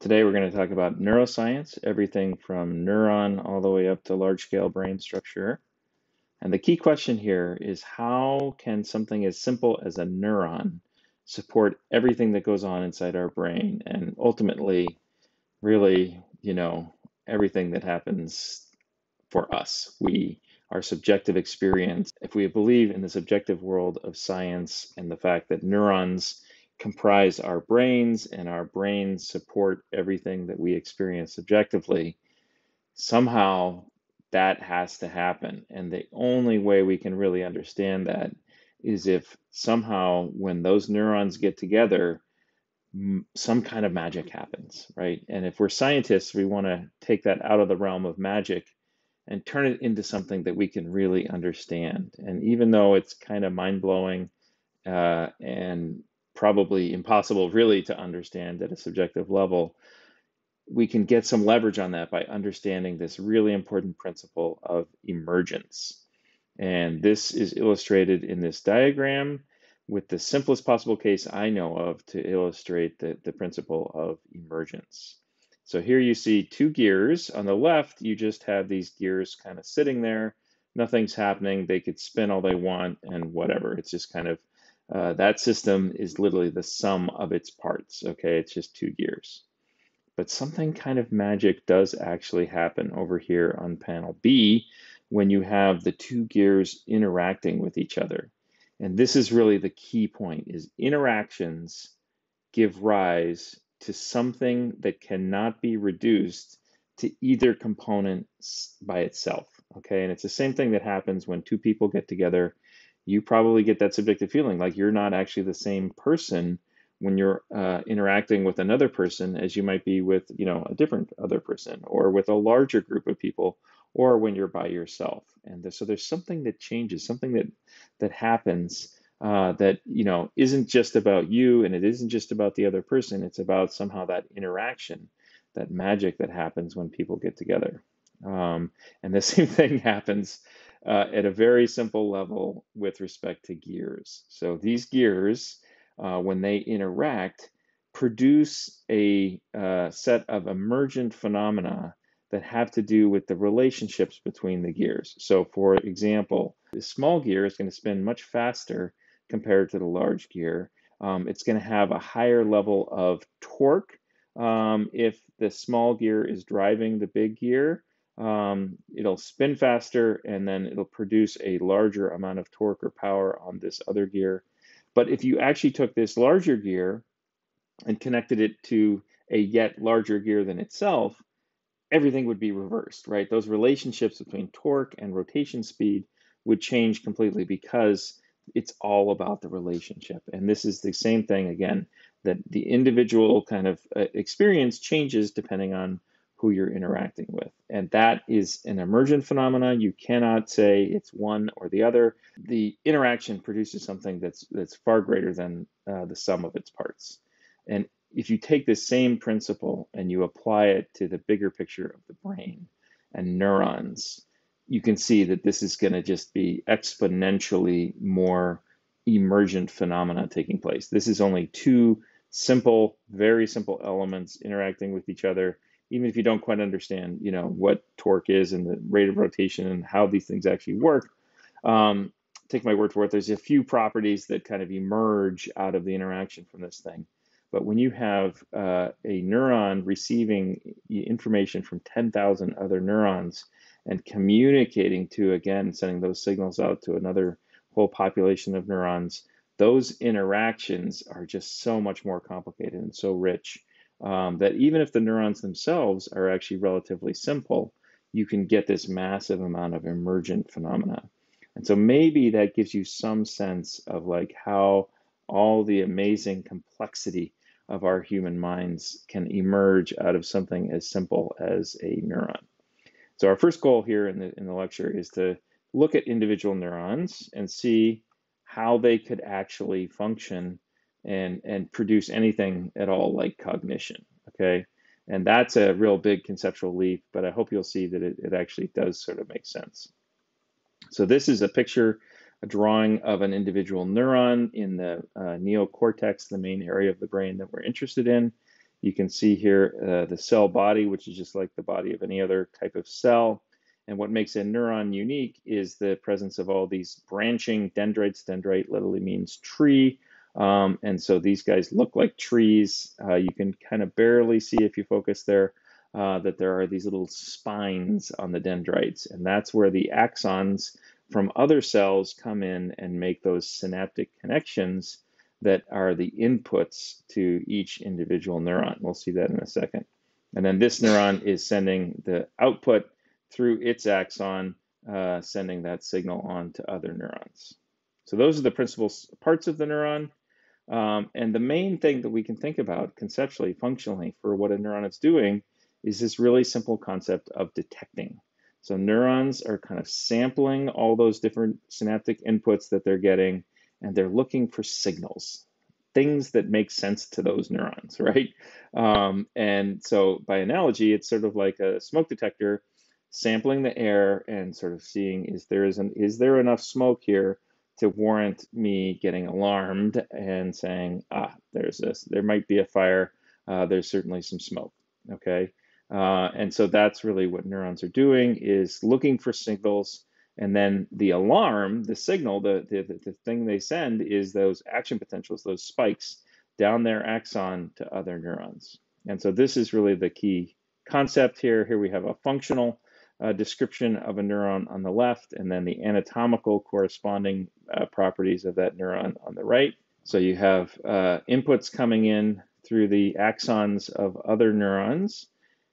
Today we're going to talk about neuroscience, everything from neuron all the way up to large scale brain structure. And the key question here is how can something as simple as a neuron support everything that goes on inside our brain and ultimately, really, you know, everything that happens for us? We, our subjective experience, if we believe in the subjective world of science and the fact that neurons comprise our brains and our brains support everything that we experience subjectively, somehow that has to happen. And the only way we can really understand that is if somehow when those neurons get together, some kind of magic happens, right? And if we're scientists, we want to take that out of the realm of magic and turn it into something that we can really understand. And even though it's kind of mind blowing uh, and probably impossible really to understand at a subjective level, we can get some leverage on that by understanding this really important principle of emergence. And this is illustrated in this diagram with the simplest possible case I know of to illustrate the, the principle of emergence. So here you see two gears. On the left, you just have these gears kind of sitting there. Nothing's happening. They could spin all they want and whatever. It's just kind of uh, that system is literally the sum of its parts. Okay, it's just two gears. But something kind of magic does actually happen over here on panel B when you have the two gears interacting with each other. And this is really the key point is interactions give rise to something that cannot be reduced to either component by itself. Okay, and it's the same thing that happens when two people get together you probably get that subjective feeling like you're not actually the same person when you're uh, interacting with another person as you might be with you know a different other person or with a larger group of people or when you're by yourself. And so there's something that changes something that that happens uh, that you know isn't just about you and it isn't just about the other person. It's about somehow that interaction that magic that happens when people get together. Um, and the same thing happens uh, at a very simple level with respect to gears. So these gears, uh, when they interact, produce a uh, set of emergent phenomena that have to do with the relationships between the gears. So, for example, the small gear is going to spin much faster compared to the large gear. Um, it's going to have a higher level of torque um, if the small gear is driving the big gear um, it'll spin faster and then it'll produce a larger amount of torque or power on this other gear. But if you actually took this larger gear and connected it to a yet larger gear than itself, everything would be reversed, right? Those relationships between torque and rotation speed would change completely because it's all about the relationship. And this is the same thing again that the individual kind of uh, experience changes depending on who you're interacting with. And that is an emergent phenomenon. You cannot say it's one or the other. The interaction produces something that's that's far greater than uh, the sum of its parts. And if you take this same principle and you apply it to the bigger picture of the brain and neurons, you can see that this is going to just be exponentially more emergent phenomena taking place. This is only two simple, very simple elements interacting with each other even if you don't quite understand, you know, what torque is and the rate of rotation and how these things actually work, um, take my word for it. There's a few properties that kind of emerge out of the interaction from this thing. But when you have uh, a neuron receiving information from 10,000 other neurons and communicating to, again, sending those signals out to another whole population of neurons, those interactions are just so much more complicated and so rich um, that even if the neurons themselves are actually relatively simple, you can get this massive amount of emergent phenomena. And so maybe that gives you some sense of like how all the amazing complexity of our human minds can emerge out of something as simple as a neuron. So our first goal here in the in the lecture is to look at individual neurons and see how they could actually function and and produce anything at all like cognition okay and that's a real big conceptual leap but i hope you'll see that it, it actually does sort of make sense so this is a picture a drawing of an individual neuron in the uh, neocortex the main area of the brain that we're interested in You can see here uh, the cell body, which is just like the body of any other type of cell. And what makes a neuron unique is the presence of all these branching dendrites. Dendrite literally means tree. Um, and so these guys look like trees. Uh, you can kind of barely see if you focus there uh, that there are these little spines on the dendrites. And that's where the axons from other cells come in and make those synaptic connections that are the inputs to each individual neuron. We'll see that in a second. And then this neuron is sending the output through its axon, uh, sending that signal on to other neurons. So those are the principal parts of the neuron. Um, and the main thing that we can think about conceptually, functionally, for what a neuron is doing is this really simple concept of detecting. So neurons are kind of sampling all those different synaptic inputs that they're getting and they're looking for signals, things that make sense to those neurons, right? Um, and so, by analogy, it's sort of like a smoke detector sampling the air and sort of seeing is there is an is there enough smoke here to warrant me getting alarmed and saying ah there's this. There might be a fire. Uh, there's certainly some smoke. Okay? Uh, and so that's really what neurons are doing is looking for signals. And then the alarm, the signal, the, the, the thing they send is those action potentials, those spikes down their axon to other neurons. And so this is really the key concept here. Here we have a functional uh, description of a neuron on the left, and then the anatomical corresponding uh, properties of that neuron on the right. So you have uh, inputs coming in through the axons of other neurons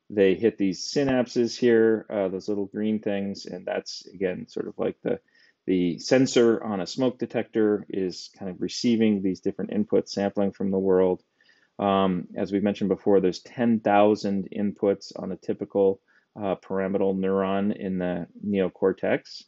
they hit these synapses here, uh, those little green things, and that's again sort of like the the sensor on a smoke detector is kind of receiving these different inputs, sampling from the world. Um, as we mentioned before, there's 10,000 inputs on a typical uh, pyramidal neuron in the neocortex.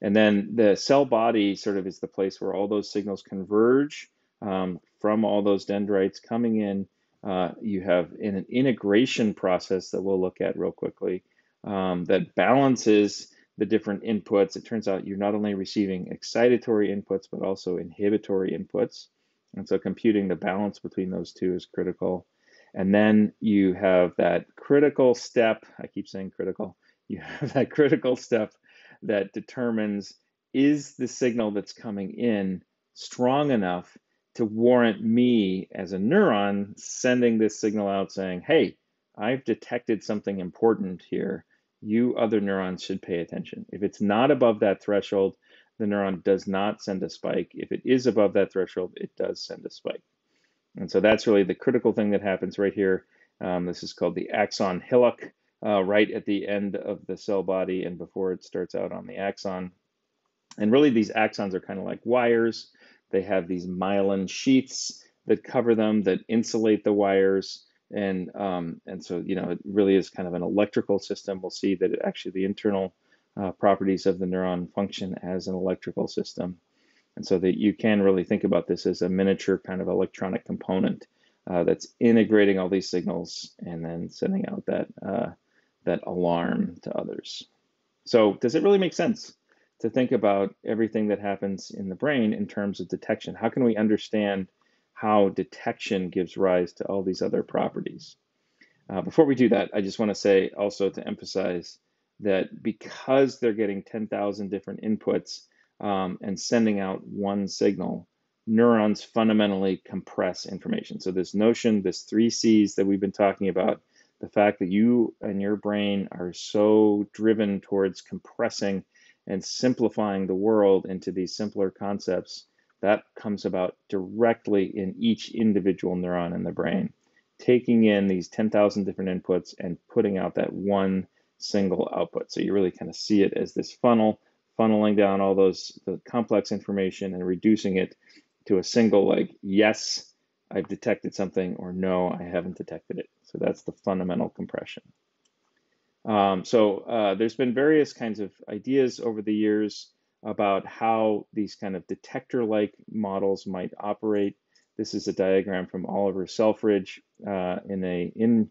And then the cell body sort of is the place where all those signals converge um, from all those dendrites coming in uh, you have an integration process that we'll look at real quickly um, that balances the different inputs. It turns out you're not only receiving excitatory inputs, but also inhibitory inputs. And so computing the balance between those two is critical. And then you have that critical step. I keep saying critical. You have that critical step that determines is the signal that's coming in strong enough to warrant me as a neuron sending this signal out saying, hey, I've detected something important here. You other neurons should pay attention. If it's not above that threshold, the neuron does not send a spike. If it is above that threshold, it does send a spike. And so that's really the critical thing that happens right here. Um, this is called the axon hillock, uh, right at the end of the cell body and before it starts out on the axon. And really, these axons are kind of like wires. They have these myelin sheaths that cover them that insulate the wires. And, um, and so, you know, it really is kind of an electrical system. We'll see that it actually the internal uh, properties of the neuron function as an electrical system. And so that you can really think about this as a miniature kind of electronic component uh, that's integrating all these signals and then sending out that, uh, that alarm to others. So does it really make sense? to think about everything that happens in the brain in terms of detection. How can we understand how detection gives rise to all these other properties? Uh, before we do that, I just want to say also to emphasize that because they're getting 10,000 different inputs um, and sending out one signal, neurons fundamentally compress information. So, this notion, this three C's that we've been talking about, the fact that you and your brain are so driven towards compressing and simplifying the world into these simpler concepts, that comes about directly in each individual neuron in the brain, taking in these 10,000 different inputs and putting out that one single output. So you really kind of see it as this funnel, funneling down all those the complex information and reducing it to a single like yes, I've detected something or no, I haven't detected it. So that's the fundamental compression. Um, so uh, there's been various kinds of ideas over the years about how these kind of detector-like models might operate. This is a diagram from Oliver Selfridge uh, in a in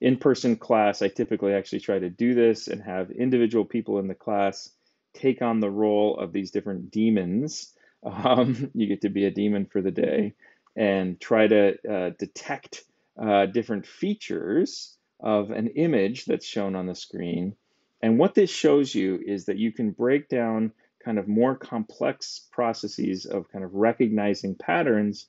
in-person class. I typically actually try to do this and have individual people in the class take on the role of these different demons. Um, you get to be a demon for the day and try to uh, detect uh, different features of an image that's shown on the screen. And what this shows you is that you can break down kind of more complex processes of kind of recognizing patterns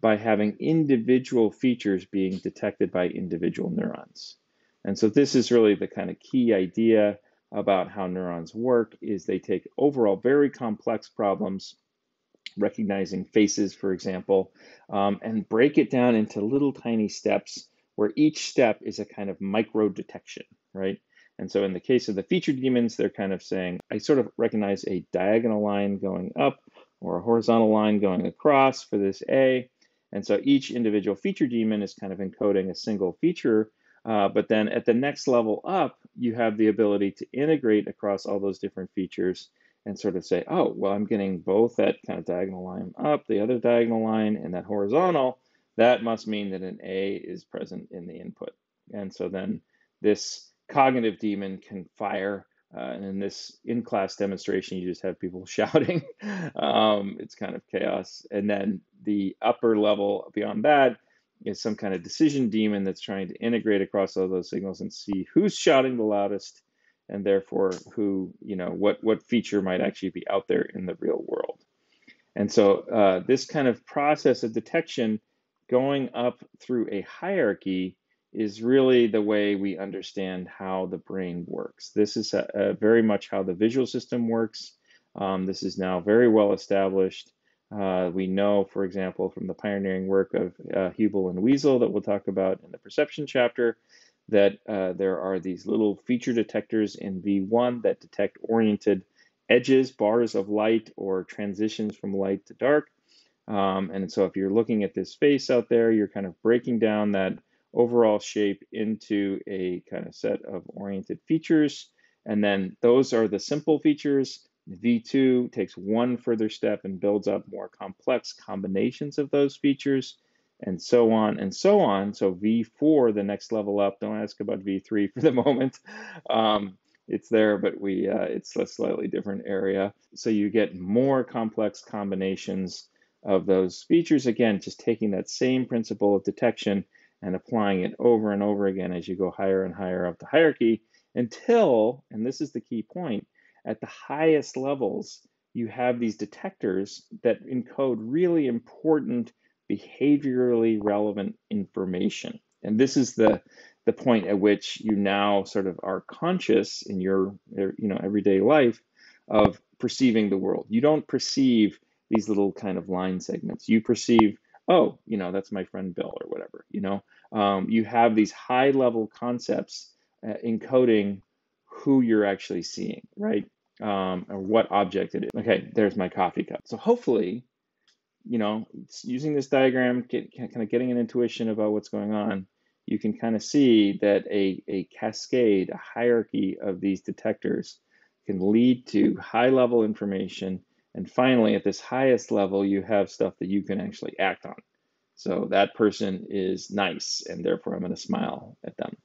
by having individual features being detected by individual neurons. And so this is really the kind of key idea about how neurons work is they take overall very complex problems recognizing faces, for example, um, and break it down into little tiny steps where each step is a kind of micro detection, right? And so in the case of the feature demons, they're kind of saying, I sort of recognize a diagonal line going up or a horizontal line going across for this A. And so each individual feature demon is kind of encoding a single feature. Uh, but then at the next level up, you have the ability to integrate across all those different features and sort of say, oh, well, I'm getting both that kind of diagonal line up, the other diagonal line, and that horizontal. That must mean that an A is present in the input. And so then this cognitive demon can fire. Uh, and in this in-class demonstration, you just have people shouting. um, it's kind of chaos. And then the upper level beyond that is some kind of decision demon that's trying to integrate across all those signals and see who's shouting the loudest and therefore who, you know, what, what feature might actually be out there in the real world. And so uh, this kind of process of detection going up through a hierarchy is really the way we understand how the brain works. This is a, a very much how the visual system works. Um, this is now very well established. Uh, we know, for example, from the pioneering work of uh, Hubel and Wiesel that we'll talk about in the perception chapter, that uh, there are these little feature detectors in V1 that detect oriented edges, bars of light, or transitions from light to dark. Um, and so if you're looking at this face out there, you're kind of breaking down that overall shape into a kind of set of oriented features. And then those are the simple features. V2 takes one further step and builds up more complex combinations of those features and so on and so on. So V4, the next level up, don't ask about V3 for the moment. Um, it's there, but we uh, it's a slightly different area. So you get more complex combinations of those features. Again, just taking that same principle of detection and applying it over and over again as you go higher and higher up the hierarchy until, and this is the key point, at the highest levels, you have these detectors that encode really important behaviorally relevant information. And this is the the point at which you now sort of are conscious in your you know everyday life of perceiving the world. You don't perceive these little kind of line segments. You perceive, oh, you know, that's my friend Bill or whatever. You know, um, you have these high level concepts uh, encoding who you're actually seeing, right? Um, or what object it is. Okay, there's my coffee cup. So hopefully you know, using this diagram, get, kind of getting an intuition about what's going on, you can kind of see that a, a cascade, a hierarchy of these detectors can lead to high level information. And finally, at this highest level, you have stuff that you can actually act on. So that person is nice, and therefore I'm going to smile at them.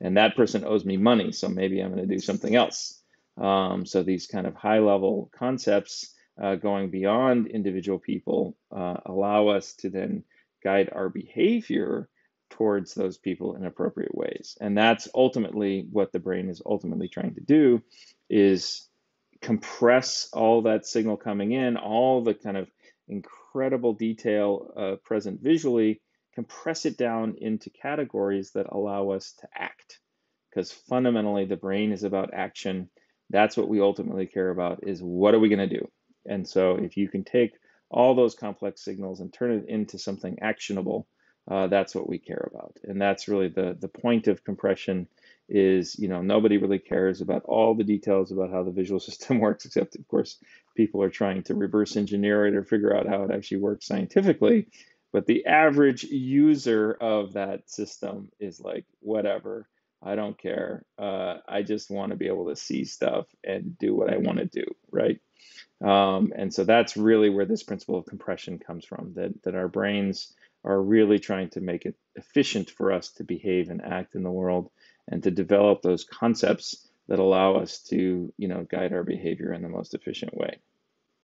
And that person owes me money, so maybe I'm going to do something else. Um, so these kind of high level concepts uh, going beyond individual people uh, allow us to then guide our behavior towards those people in appropriate ways. And that's ultimately what the brain is ultimately trying to do is compress all that signal coming in all the kind of incredible detail uh, present visually compress it down into categories that allow us to act. Because fundamentally the brain is about action that's what we ultimately care about is what are we going to do and so if you can take all those complex signals and turn it into something actionable, uh, that's what we care about. And that's really the, the point of compression is, you know, nobody really cares about all the details about how the visual system works, except of course, people are trying to reverse engineer it or figure out how it actually works scientifically. But the average user of that system is like, whatever, I don't care. Uh, I just want to be able to see stuff and do what I want to do, right? Um, and so that's really where this principle of compression comes from, that, that our brains are really trying to make it efficient for us to behave and act in the world and to develop those concepts that allow us to, you know, guide our behavior in the most efficient way.